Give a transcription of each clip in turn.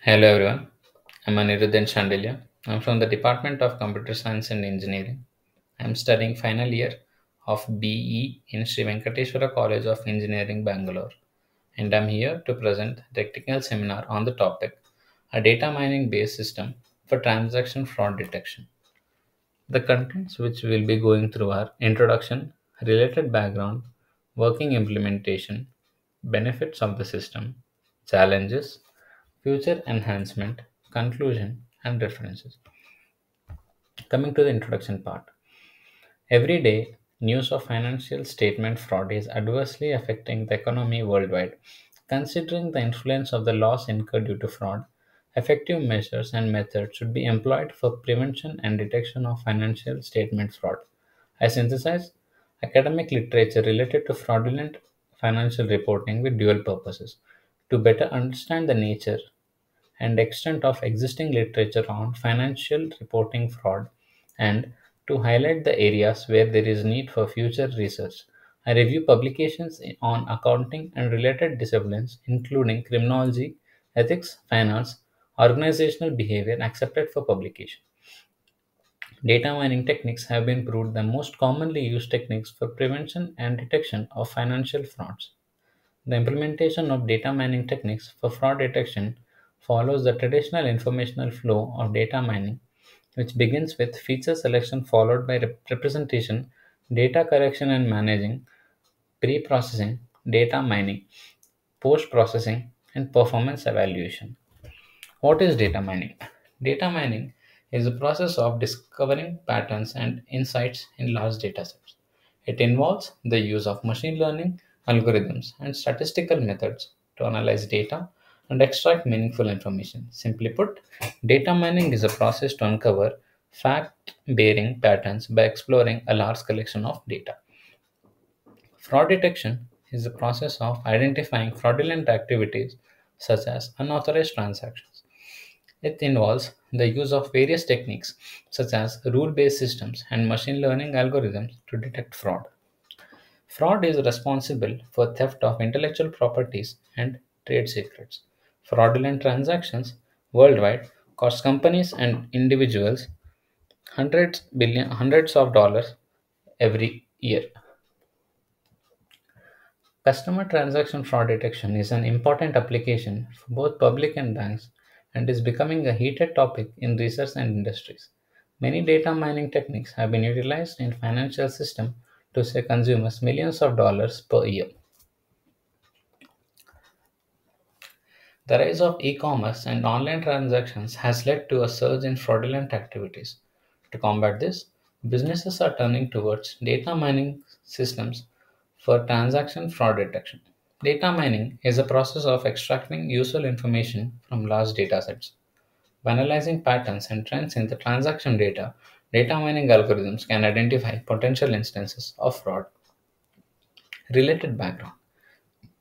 Hello everyone, I'm Anirudh N Shandilya. I'm from the Department of Computer Science and Engineering. I'm studying final year of BE in Sri Venkateswara College of Engineering, Bangalore. And I'm here to present a technical seminar on the topic a data mining based system for transaction fraud detection. The contents which we'll be going through are introduction, related background, working implementation, benefits of the system, challenges, future enhancement, conclusion, and references. Coming to the introduction part. Every day, news of financial statement fraud is adversely affecting the economy worldwide. Considering the influence of the loss incurred due to fraud, effective measures and methods should be employed for prevention and detection of financial statement fraud. I synthesize academic literature related to fraudulent financial reporting with dual purposes to better understand the nature and extent of existing literature on financial reporting fraud and to highlight the areas where there is need for future research. I review publications on accounting and related disciplines including criminology, ethics, finance, organizational behavior accepted for publication. Data mining techniques have been proved the most commonly used techniques for prevention and detection of financial frauds. The implementation of data mining techniques for fraud detection follows the traditional informational flow of data mining, which begins with feature selection followed by rep- representation, data correction and managing, pre processing, data mining, post processing, and performance evaluation. What is data mining? Data mining is the process of discovering patterns and insights in large datasets. It involves the use of machine learning algorithms and statistical methods to analyze data and extract meaningful information. Simply put, data mining is a process to uncover fact bearing patterns by exploring a large collection of data. Fraud detection is the process of identifying fraudulent activities such as unauthorized transactions. It involves the use of various techniques such as rule based systems and machine learning algorithms to detect fraud. Fraud is responsible for theft of intellectual properties and trade secrets. Fraudulent transactions worldwide cost companies and individuals hundreds billion hundreds of dollars every year. Customer transaction fraud detection is an important application for both public and banks and is becoming a heated topic in research and industries. Many data mining techniques have been utilized in financial system to save consumers millions of dollars per year. The rise of e-commerce and online transactions has led to a surge in fraudulent activities. To combat this, businesses are turning towards data mining systems for transaction fraud detection. Data mining is a process of extracting useful information from large datasets. By analyzing patterns and trends in the transaction data, data mining algorithms can identify potential instances of fraud. Related background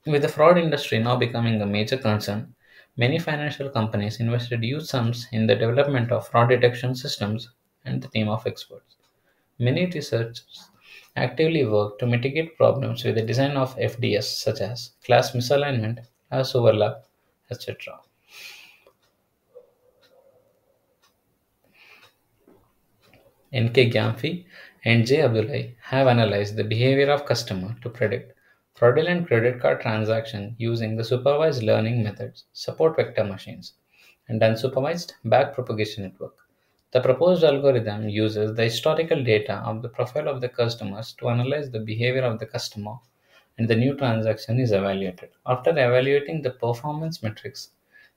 with the fraud industry now becoming a major concern, many financial companies invested huge sums in the development of fraud detection systems and the team of experts. Many researchers actively work to mitigate problems with the design of FDS, such as class misalignment, class overlap, etc. N.K. Gyamfi and J. Abdullahi have analyzed the behavior of customer to predict fraudulent credit card transaction using the supervised learning methods, support vector machines, and unsupervised backpropagation network. The proposed algorithm uses the historical data of the profile of the customers to analyze the behavior of the customer and the new transaction is evaluated. After evaluating the performance metrics,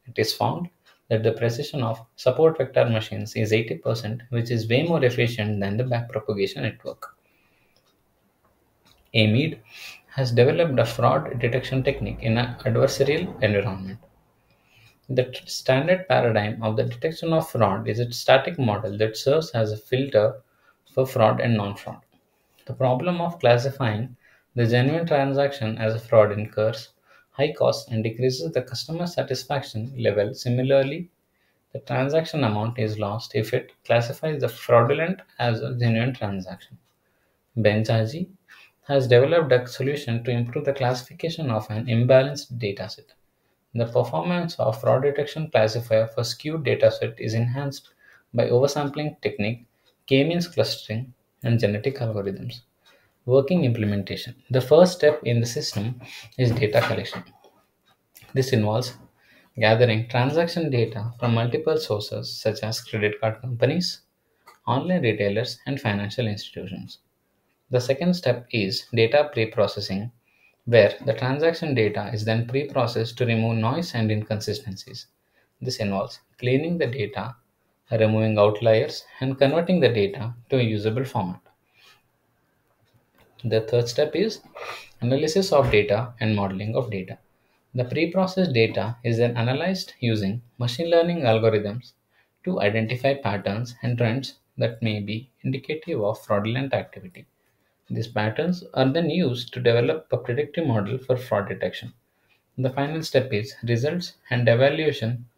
it is found that the precision of support vector machines is 80%, which is way more efficient than the backpropagation network. AMED has developed a fraud detection technique in an adversarial environment. The standard paradigm of the detection of fraud is a static model that serves as a filter for fraud and non fraud. The problem of classifying the genuine transaction as a fraud incurs high costs and decreases the customer satisfaction level. Similarly, the transaction amount is lost if it classifies the fraudulent as a genuine transaction. Benchaji has developed a solution to improve the classification of an imbalanced dataset. The performance of fraud detection classifier for skewed dataset is enhanced by oversampling technique, k-means clustering, and genetic algorithms. Working implementation. The first step in the system is data collection. This involves gathering transaction data from multiple sources such as credit card companies, online retailers, and financial institutions. The second step is data pre-processing, where the transaction data is then pre-processed to remove noise and inconsistencies. This involves cleaning the data, removing outliers, and converting the data to a usable format. The third step is analysis of data and modeling of data. The pre-processed data is then analyzed using machine learning algorithms to identify patterns and trends that may be indicative of fraudulent activity. These patterns are then used to develop a predictive model for fraud detection. The final step is results and evaluation.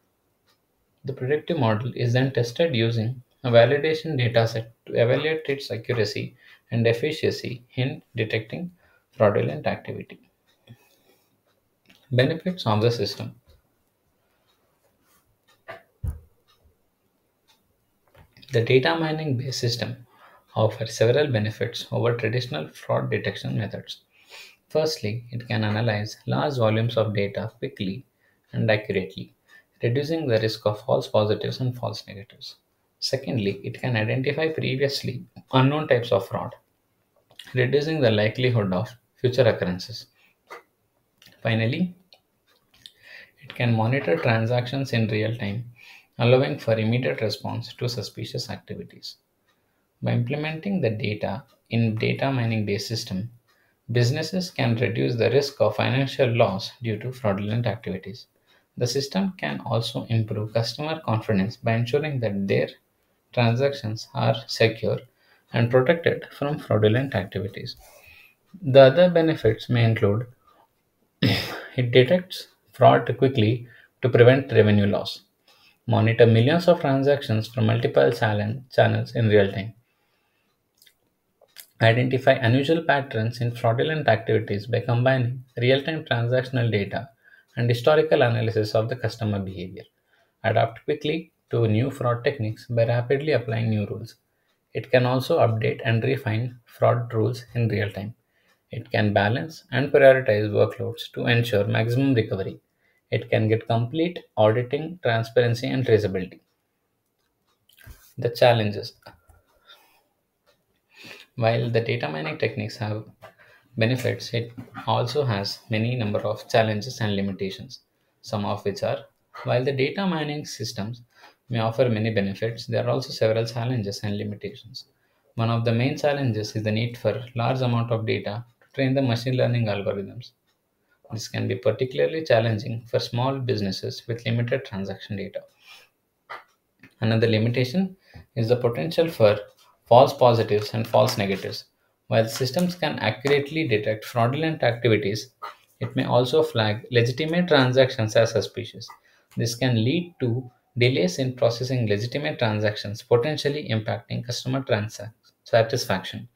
The predictive model is then tested using a validation dataset to evaluate its accuracy and efficiency in detecting fraudulent activity. Benefits of the system. The data mining based system offers several benefits over traditional fraud detection methods. Firstly, it can analyze large volumes of data quickly and accurately, reducing the risk of false positives and false negatives. Secondly, it can identify previously unknown types of fraud, reducing the likelihood of future occurrences. Finally, it can monitor transactions in real time, allowing for immediate response to suspicious activities. By implementing the data in data mining based system, businesses can reduce the risk of financial loss due to fraudulent activities. The system can also improve customer confidence by ensuring that their transactions are secure and protected from fraudulent activities. The other benefits may include it detects fraud quickly to prevent revenue loss, monitor millions of transactions from multiple channels in real time, identify unusual patterns in fraudulent activities by combining real-time transactional data and historical analysis of the customer behavior, adapt quickly to new fraud techniques by rapidly applying new rules. It can also update and refine fraud rules in real time. It can balance and prioritize workloads to ensure maximum recovery. It can get complete auditing, transparency, and traceability. The challenges While the data mining techniques have benefits, it also has many number of challenges and limitations. Some of which are while the data mining systems may offer many benefits, there are also several challenges and limitations. One of the main challenges is the need for large amount of data to train the machine learning algorithms. This can be particularly challenging for small businesses with limited transaction data. Another limitation is the potential for false positives and false negatives. While systems can accurately detect fraudulent activities, it may also flag legitimate transactions as suspicious. This can lead to delays in processing legitimate transactions, potentially impacting customer satisfaction.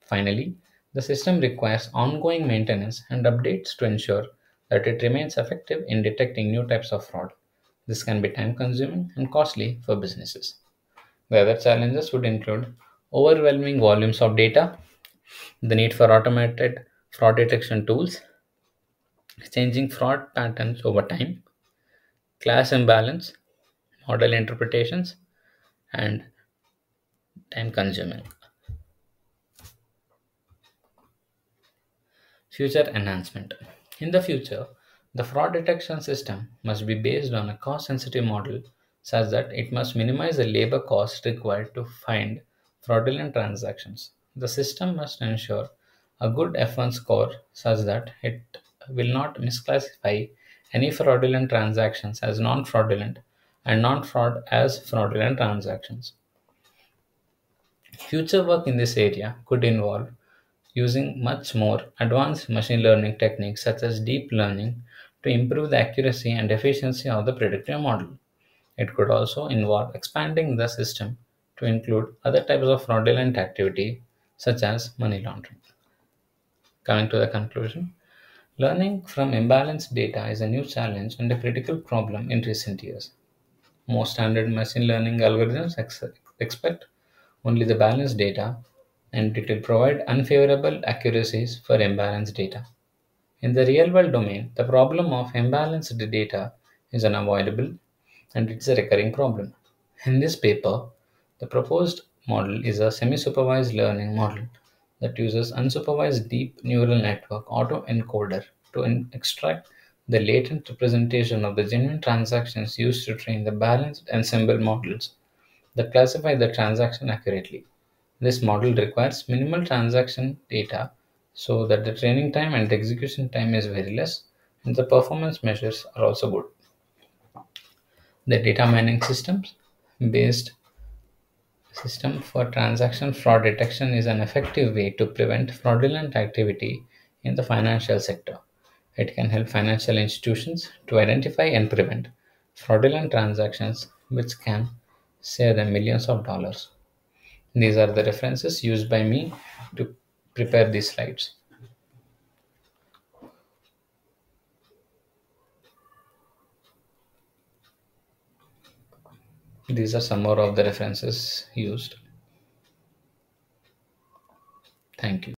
Finally, the system requires ongoing maintenance and updates to ensure that it remains effective in detecting new types of fraud. This can be time consuming and costly for businesses. The other challenges would include overwhelming volumes of data, the need for automated fraud detection tools, changing fraud patterns over time, class imbalance, model interpretations, and time consuming. Future enhancement. In the future, the fraud detection system must be based on a cost sensitive model such that it must minimize the labor cost required to find fraudulent transactions. The system must ensure a good F1 score such that it will not misclassify any fraudulent transactions as non fraudulent and non fraud as fraudulent transactions. Future work in this area could involve using much more advanced machine learning techniques such as deep learning to improve the accuracy and efficiency of the predictive model. It could also involve expanding the system to include other types of fraudulent activity such as money laundering. Coming to the conclusion, Learning from imbalanced data is a new challenge and a critical problem in recent years. Most standard machine learning algorithms ex- expect only the balanced data and it will provide unfavorable accuracies for imbalanced data. In the real world domain, the problem of imbalanced data is unavoidable and it's a recurring problem. In this paper, the proposed model is a semi supervised learning model that uses unsupervised deep neural network autoencoder to extract the latent representation of the genuine transactions used to train the balanced ensemble models that classify the transaction accurately. This model requires minimal transaction data so that the training time and execution time is very less and the performance measures are also good. The data mining systems based system for transaction fraud detection is an effective way to prevent fraudulent activity in the financial sector. It can help financial institutions to identify and prevent fraudulent transactions which can save them millions of dollars. These are the references used by me to prepare these slides. These are some more of the references used. Thank you.